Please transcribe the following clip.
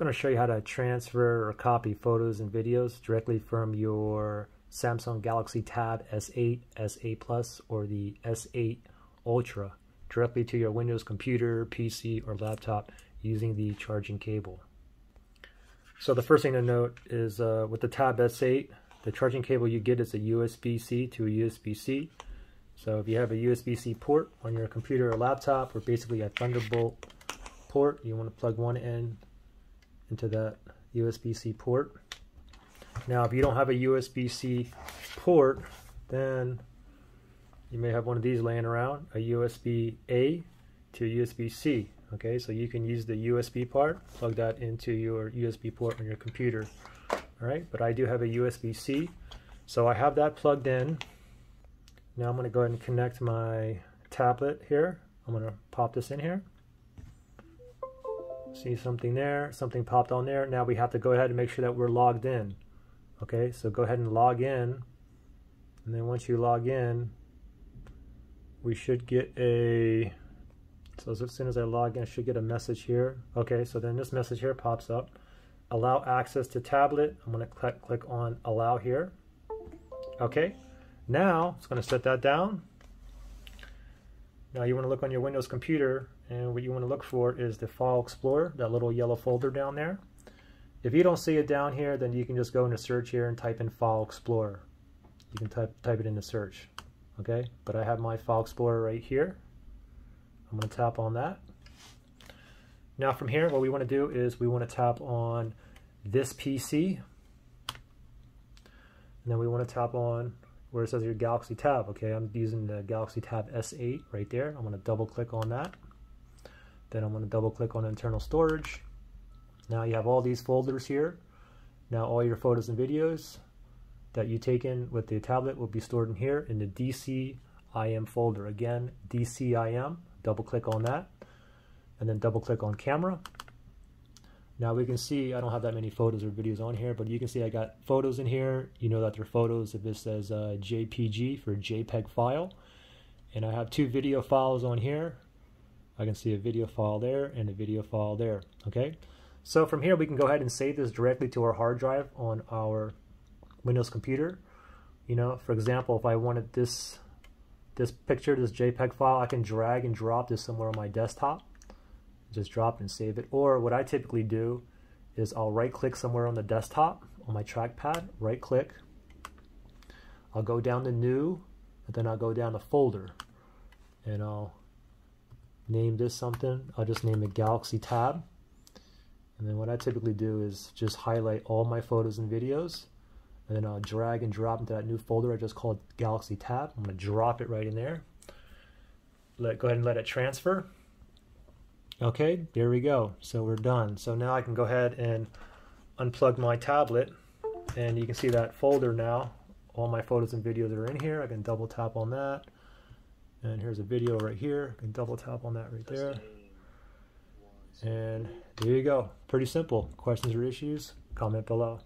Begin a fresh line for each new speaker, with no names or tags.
going to show you how to transfer or copy photos and videos directly from your Samsung Galaxy Tab S8, S8 Plus, or the S8 Ultra directly to your Windows computer, PC, or laptop using the charging cable. So the first thing to note is uh, with the Tab S8, the charging cable you get is a USB-C to a USB-C. So if you have a USB-C port on your computer or laptop, or basically a Thunderbolt port, you want to plug one in into that USB-C port. Now, if you don't have a USB-C port, then you may have one of these laying around, a USB-A to USB-C. Okay, so you can use the USB part, plug that into your USB port on your computer. All right, but I do have a USB-C, so I have that plugged in. Now I'm going to go ahead and connect my tablet here. I'm going to pop this in here. See something there, something popped on there. Now we have to go ahead and make sure that we're logged in. Okay, so go ahead and log in. And then once you log in, we should get a, so as soon as I log in, I should get a message here. Okay, so then this message here pops up. Allow access to tablet. I'm gonna click, click on allow here. Okay, now it's gonna set that down. Now you wanna look on your Windows computer and what you want to look for is the File Explorer, that little yellow folder down there. If you don't see it down here, then you can just go into search here and type in File Explorer. You can type, type it into search. Okay, but I have my File Explorer right here. I'm going to tap on that. Now from here, what we want to do is we want to tap on this PC. And then we want to tap on where it says your Galaxy Tab. Okay, I'm using the Galaxy Tab S8 right there. I'm going to double click on that. Then I'm going to double click on internal storage. Now you have all these folders here. Now all your photos and videos that you take in with the tablet will be stored in here in the DCIM folder. Again, DCIM, double click on that and then double click on camera. Now we can see, I don't have that many photos or videos on here, but you can see I got photos in here. You know that they're photos if it says uh, JPG for JPEG file. And I have two video files on here. I can see a video file there and a video file there, okay? So from here, we can go ahead and save this directly to our hard drive on our Windows computer. You know, for example, if I wanted this this picture, this JPEG file, I can drag and drop this somewhere on my desktop. Just drop and save it. Or what I typically do is I'll right click somewhere on the desktop on my trackpad, right click. I'll go down to new, and then I'll go down to folder. And I'll name this something. I'll just name it Galaxy Tab. And then what I typically do is just highlight all my photos and videos. And then I'll drag and drop into that new folder I just called Galaxy Tab. I'm to drop it right in there. Let Go ahead and let it transfer. Okay, there we go. So we're done. So now I can go ahead and unplug my tablet. And you can see that folder now. All my photos and videos are in here. I can double tap on that. And here's a video right here. I can double tap on that right there. And there you go. Pretty simple. Questions or issues? Comment below.